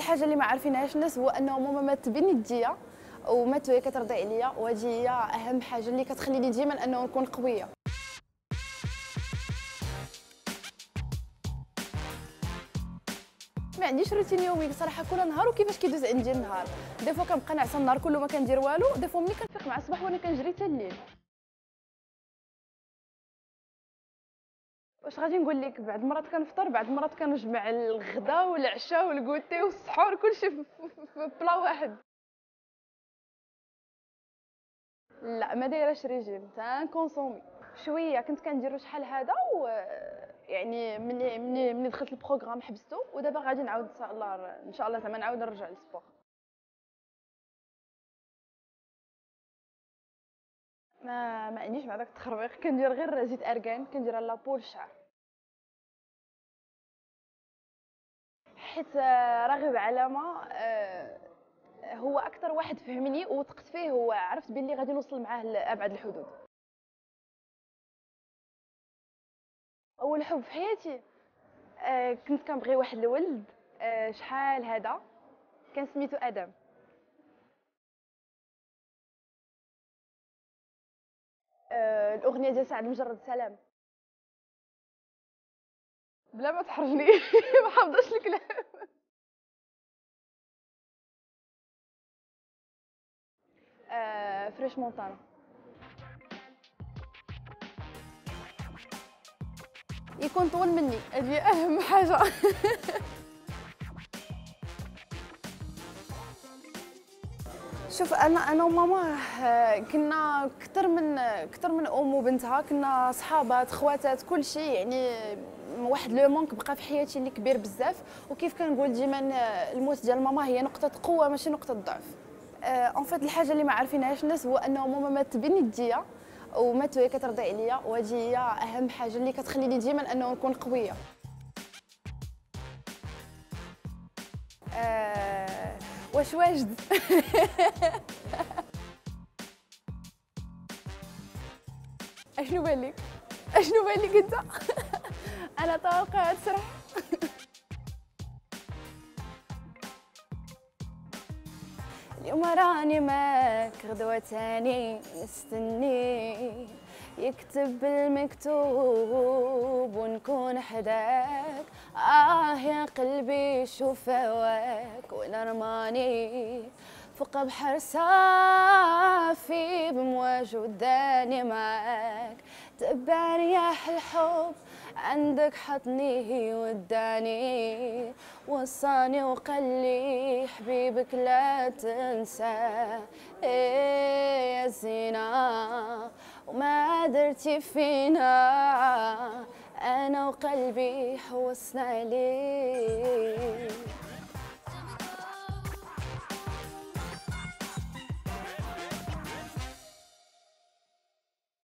الحاجة اللي ما عارفينهاش الناس هو أنه ماما مات بين يديا ومات وهي كترضع عليا وهذه هي أهم حاجة اللي كتخليني ديما أنه نكون قوية. ما عنديش روتين يومي صراحة كل نهار وكيفاش كيدوز عندي النهار. des fois كنبقى نعس النهار كله ما كندير والو des fois ملي كنفيق مع الصباح وأنا كنجري حتى الليل. واش غادي نقول لك؟ بعد مرات كنفطر بعد مرات كنجمع الغدا والعشاء وال goûter والسحور كلشي في, plat واحد. لا ما دايراش ريجيم تا كونسومي. شوية كنت كنديرو شحال هذا و يعني ملي ملي ملي دخلت ال programme حبستو ودابا غادي نعاود إن شاء الله إن شاء الله زعما نعاود نرجع لل sport. ما ما عنديش مع داك التخربيق كندير غير زيت اركان كنديرها لابول الشعر حيت راغب علامه آه، هو أكثر واحد فهمني وثقت فيه. هو عرفت بلي غادي نوصل معاه لأبعد الحدود. أول حب في حياتي آه، كنت كنبغي واحد الولد آه، شحال هذا؟ كان سميتو أدم. الأغنية ديال سعد مجرد سلام. بلا ما تحرجني ما حافظاش الكلام. آه، فريش مونتانا يكون طول مني. هذه أهم حاجة. شوف أنا أنا وماما آه، كنا أكثر من أكثر من أم وبنتها كنا صحابات خواتات كل شيء. يعني واحد le manque بقى في حياتي اللي كبير بزاف. وكيف كنقول ديما الموت ديال ماما هي نقطة قوة ماشي نقطة ضعف. en fait الحاجة اللي ما عارفينهاش الناس هو أنه ماما مات بين يديا ومات وهي كترضع عليا. وهذه هي أهم حاجة اللي كتخليني ديما أنه نكون قوية. آه واش واجد اشنو بالك أشنو بالك أنت؟ أنا توقعت سرح. اليوم راني ماك غدوة تاني مستني. يكتب المكتوب ونكون حداك. آه يا قلبي شوف هواك ونرماني فوق بحر صافي بمواج وداني معاك. تبع رياح الحب عندك حطني وداني. وصاني وقال لي حبيبك لا تنسى. إيه يا زينة وما درتي فينا. أنا وقلبي حوصنا عليك